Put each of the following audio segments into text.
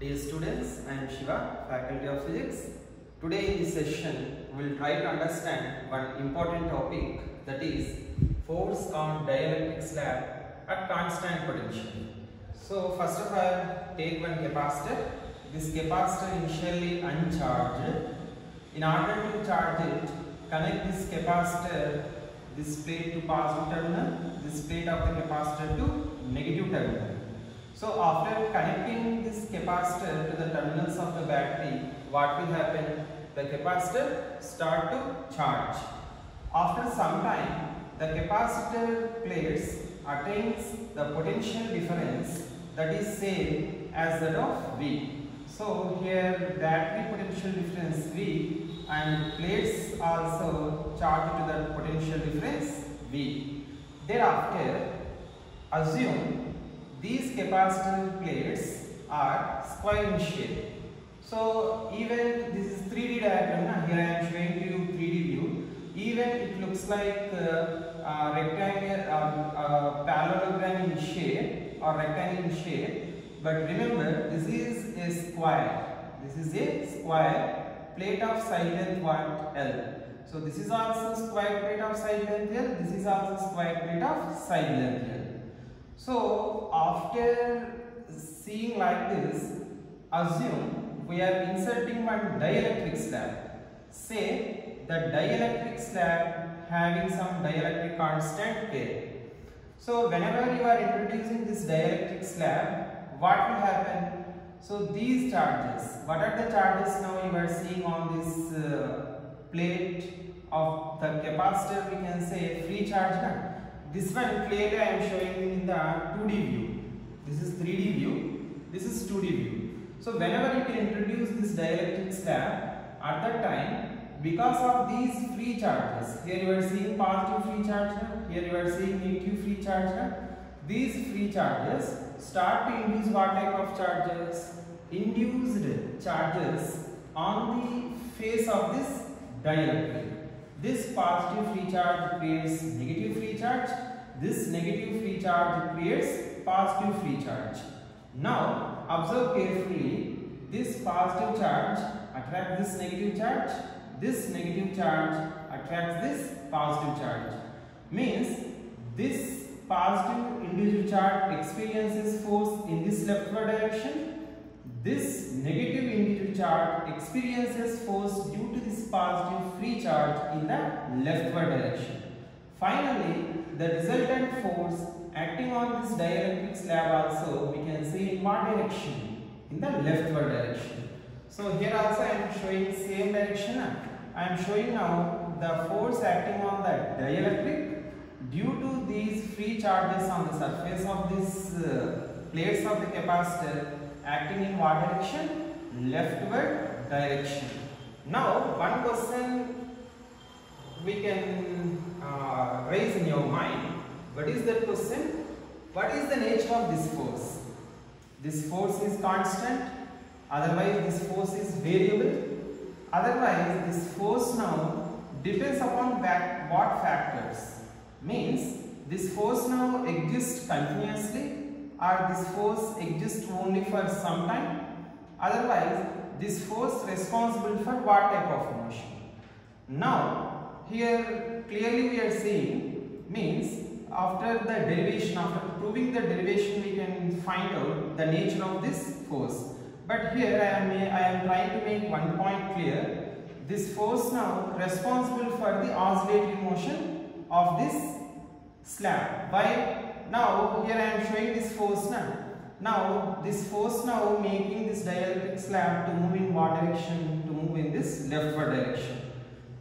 Dear students, I am Shiva, Faculty of Physics. Today in this session, we will try to understand one important topic that is force on dielectric slab at constant potential. So first of all, take one capacitor. This capacitor initially uncharged. In order to charge it, connect this capacitor, this plate to positive terminal, this plate of the capacitor to negative terminal. So after connecting this capacitor to the terminals of the battery, what will happen? The capacitor start to charge. After some time, the capacitor plates attains the potential difference that is same as that of V. So here battery potential difference V and plates also charged to the potential difference V. Thereafter, assume these capacitor plates are square in shape. So even this is 3D diagram. na? Here I am showing you 3D view. Even it looks like uh, uh, rectangle uh, uh, parallelogram in shape or rectangle in shape. But remember, this is a square. This is a square plate of side length what L. So this is also square plate of side length L. This is also square plate of side length L. So after seeing like this, assume we are inserting one dielectric slab. Say the dielectric slab having some dielectric constant K. So whenever you are introducing this dielectric slab, what will happen? So these charges, what are the charges now you are seeing on this uh, plate of the capacitor we can say free charge. This one clearly I am showing in the 2D view. This is 3D view. This is 2D view. So whenever you can introduce this dielectric slab, at that time, because of these free charges, here you are seeing positive free charge, here you are seeing negative free charge. These free charges start to induce what type of charges? Induced charges on the face of this dielectric. This positive free charge creates negative free charge. This negative free charge creates positive free charge. Now observe carefully. This positive charge attracts this negative charge. This negative charge attracts this positive charge. Means this positive individual charge experiences force in this leftward direction this negative individual charge experiences force due to this positive charge in the leftward direction. Finally, the resultant force acting on this dielectric slab also we can see in what direction? In the leftward direction. So here also I am showing same direction. I am showing now the force acting on the dielectric due to these free charges on the surface of this uh, plates of the capacitor acting in what direction? Leftward direction. Now, one question we can uh, raise in your mind. What is that question? What is the nature of this force? This force is constant, otherwise this force is variable. Otherwise, this force now depends upon that what factors. Means, this force now exists continuously or this force exists only for some time otherwise this force responsible for what type of motion now here clearly we are saying means after the derivation after proving the derivation we can find out the nature of this force but here I am I am trying to make one point clear this force now responsible for the oscillatory motion of this slab by now here I am showing this force now. Now this force now making this dielectric slab to move in what direction? To move in this leftward direction.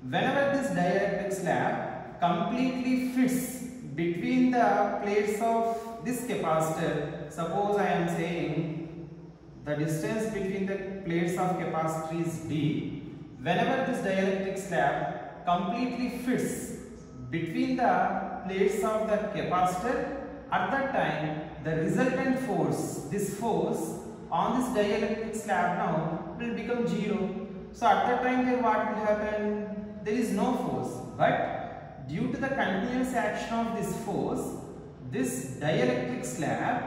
Whenever this dielectric slab completely fits between the plates of this capacitor, suppose I am saying the distance between the plates of capacitor is d. Whenever this dielectric slab completely fits between the plates of the capacitor at that time the resultant force this force on this dielectric slab now will become zero so at that time there what will happen there is no force but due to the continuous action of this force this dielectric slab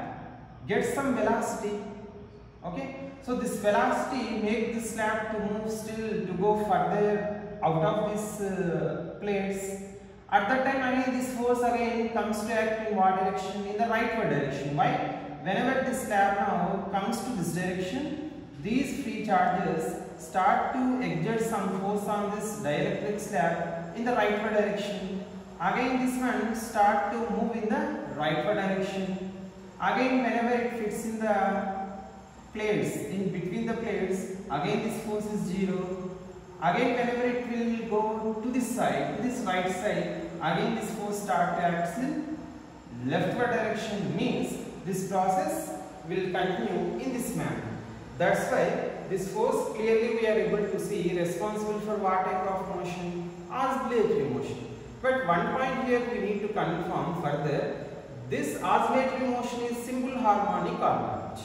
gets some velocity okay So this velocity make the slab to move still to go further out of this uh, place. At that time again this force again comes to act in what direction? In the rightward direction. Why? Whenever this slab now comes to this direction, these free charges start to exert some force on this dielectric slab in the rightward direction. Again this one start to move in the rightward direction. Again whenever it fits in the plates, in between the plates, again this force is 0. Again whenever it will go to this side, to this right side, again this force start to act in leftward direction means this process will continue in this manner. That's why this force clearly we are able to see responsible for what type of motion? Oscillatory motion. But one point here we need to confirm further. This oscillatory motion is simple harmonic or not.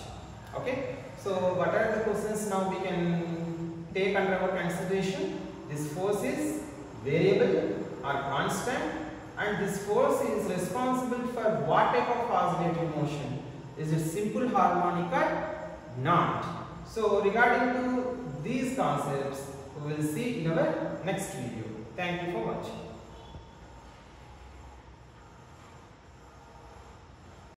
Okay. So what are the questions now we can take under our consideration? This force is variable or constant and this force is responsible for what type of oscillatory motion? Is it simple harmonic or not? So regarding to these concepts, we will see in our next video. Thank you for watching.